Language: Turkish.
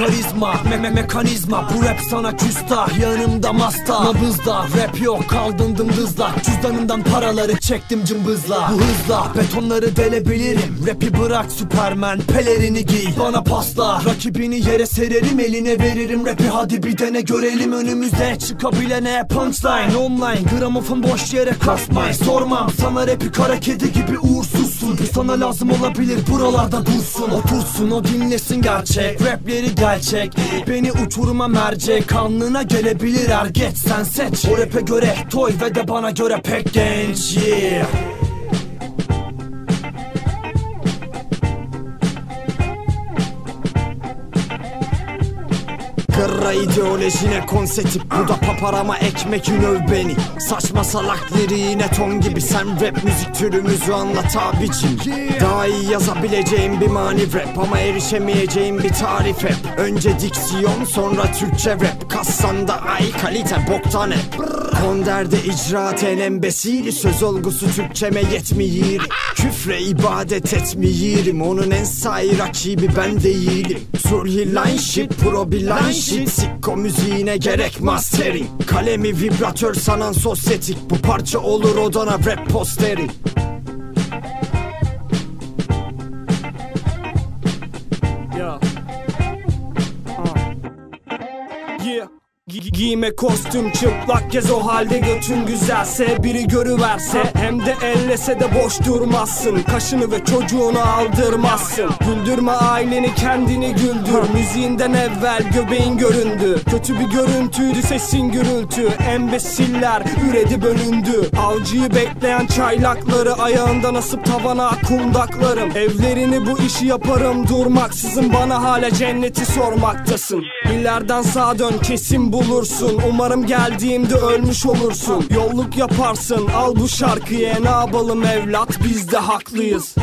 Karizma, me me mekanizma. Bu rap sana küstah Yanımda masta. Nabızda rap yok kaldın dımdızla. Cüzdanımdan paraları çektim cımbızla. Bu hızla betonları delebilirim. Rapi bırak süpermen pelerini giy. Bana pasla Rakibini yere sererim eline veririm Rapi. Hadi bir dene görelim önümüzde Çıkabilene punchline online. Gramofon boş yere kasmayın Sormam sana rapi kara kedi gibi uğursuzsun Bu sana lazım olabilir buralarda dursun. Otursun o dinlesin gerçek. Rapleri gerçek. Beni uçuruma mercek. Kanlına gelebilir er geç sen seç. O rap'e göre toy ve de bana göre pek genç Yeah Kırra ideolojine konseptip Bu da paparama ekmek öv beni. Saçma salak liriğine ton gibi Sen rap müzik türümüzü anlat abicim. Daha iyi yazabileceğim bir mani rap Ama erişemeyeceğim bir tarif hep. Önce diksiyon sonra Türkçe rap. Kassanda ay kalite boktan hep Konderde icraat en embesili Söz olgusu Türkçeme yetmiyor Küfre ibadet etmiyorum Onun en sahi rakibi ben değilim. Sulhi line shit pro bir line Sikko müziğine gerek mastering. Kalemi vibratör sanan sosyetik. Bu parça olur odana rap posteri. Yeah. Gi- Giyme kostüm çıplak gez o halde götün güzelse Biri görüverse hem de ellese de boş durmazsın. Kaşını ve çocuğunu aldırmazsın. Güldürme aileni kendini güldür. Müziğinden evvel göbeğin göründü. Kötü bir görüntüydü sesin gürültü. Embesiller üredi bölündü. Avcıyı bekleyen çaylakları Ayağından asıp tavana kundaklarım. Evlerini bu işi yaparım durmaksızın Bana hala cenneti sormaktasın. İleriden sağa dön kesin bulursun Umarım geldiğimde ölmüş olursun. Yolluk yaparsın. Al bu şarkıya Ne yapalım evlat? Biz de haklıyız